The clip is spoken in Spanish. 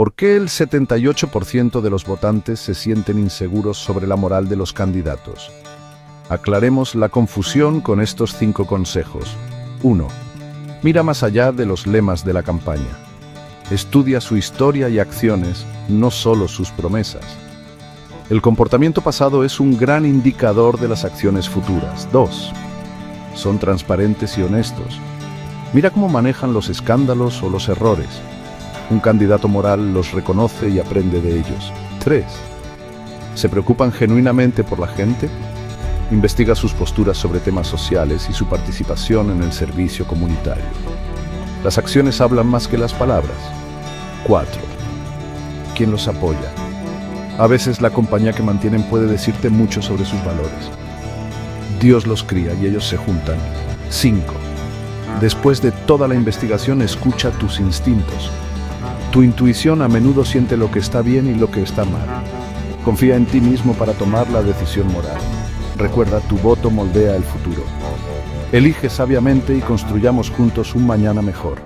¿Por qué el 78% de los votantes se sienten inseguros sobre la moral de los candidatos? Aclaremos la confusión con estos cinco consejos. 1. Mira más allá de los lemas de la campaña. Estudia su historia y acciones, no solo sus promesas. El comportamiento pasado es un gran indicador de las acciones futuras. 2. Son transparentes y honestos. Mira cómo manejan los escándalos o los errores. Un candidato moral los reconoce y aprende de ellos. 3. ¿Se preocupan genuinamente por la gente? Investiga sus posturas sobre temas sociales y su participación en el servicio comunitario. Las acciones hablan más que las palabras. 4. ¿Quién los apoya? A veces la compañía que mantienen puede decirte mucho sobre sus valores. Dios los cría y ellos se juntan. 5. Después de toda la investigación, escucha tus instintos. Tu intuición a menudo siente lo que está bien y lo que está mal. Confía en ti mismo para tomar la decisión moral. Recuerda, tu voto moldea el futuro. Elige sabiamente y construyamos juntos un mañana mejor.